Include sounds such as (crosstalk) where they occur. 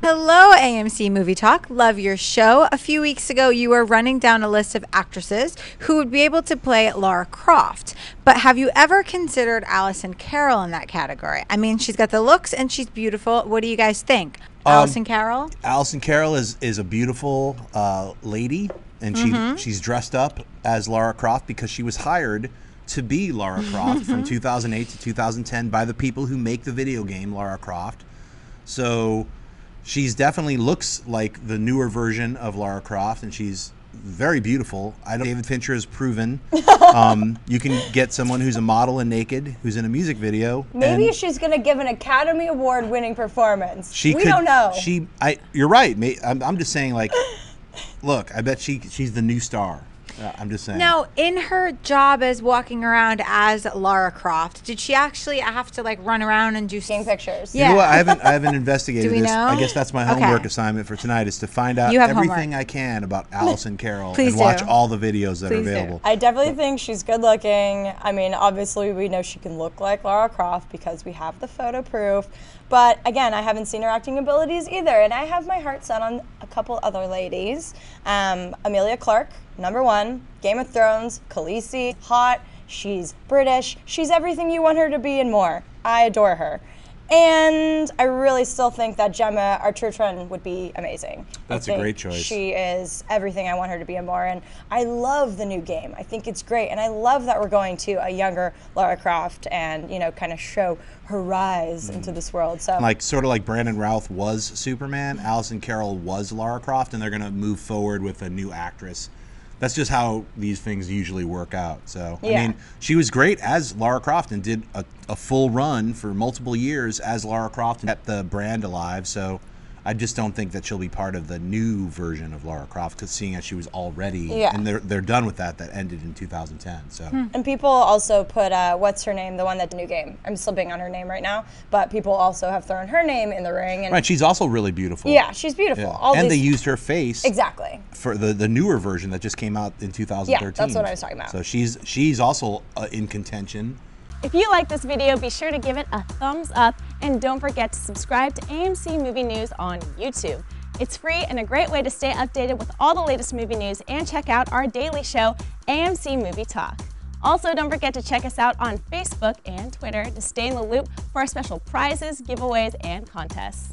Hello, AMC Movie Talk. Love your show. A few weeks ago, you were running down a list of actresses who would be able to play Lara Croft. But have you ever considered Alison Carroll in that category? I mean, she's got the looks and she's beautiful. What do you guys think? Alison Carroll? Alison Carroll is is a beautiful uh, lady, and she Mm-hmm. she's dressed up as Lara Croft because she was hired to be Lara Croft from (laughs) 2008 to 2010 by the people who make the video game Lara Croft. So she's definitely looks like the newer version of Lara Croft, and she's very beautiful. I don't. David Fincher has proven (laughs) um, you can get someone who's a model and naked, who's in a music video. Maybe she's going to give an Academy Award winning performance. she we could, don't know. She, I, you're right. I'm, I'm just saying, like, (laughs) look, I bet she she's the new star. Uh, I'm just saying. Now, in her job as walking around as Lara Croft, did she actually have to like run around and do Taking pictures. You know Yeah. what? I haven't I haven't investigated (laughs) Do we this. know? I guess that's my Okay. homework assignment for tonight is to find out You have everything homework. I can about (laughs) Alison Carroll Please and watch do. all the videos that Please are do. available. I definitely think she's good looking. I mean, obviously, we know she can look like Lara Croft because we have the photo proof. But again, I haven't seen her acting abilities either. And I have my heart set on a couple other ladies. Um, Emilia Clarke, number one, Game of Thrones, Khaleesi, hot. She's British. She's everything you want her to be and more. I adore her. And I really still think that Gemma Arterton would be amazing. That's a great choice. She is everything I want her to be and more. And I love the new game. I think it's great. And I love that we're going to a younger Lara Croft and, you know, kind of show her rise mm-hmm. into this world. So like sort of like Brandon Routh was Superman, Alison Carroll was Lara Croft, and they're gonna move forward with a new actress. That's just how these things usually work out. So I mean, she was great as Lara Croft and did a, a full run for multiple years as Lara Croft and kept the brand alive. So I just don't think that she'll be part of the new version of Lara Croft, because seeing as she was already Yeah. and they're they're done with that. That ended in 2010. So. and people also put uh, what's her name, the one that the new game. I'm still being on her name right now, but people also have thrown her name in the ring. And Right, she's also really beautiful. yeah, she's beautiful. Yeah. All and they used her face exactly. for the the newer version that just came out in 2013. Yeah, that's what I was talking about. So she's she's also uh, in contention. If you like this video, be sure to give it a thumbs up and don't forget to subscribe to AMC Movie News on YouTube. It's free and a great way to stay updated with all the latest movie news and check out our daily show, AMC Movie Talk. Also, don't forget to check us out on Facebook and Twitter to stay in the loop for our special prizes, giveaways, and contests.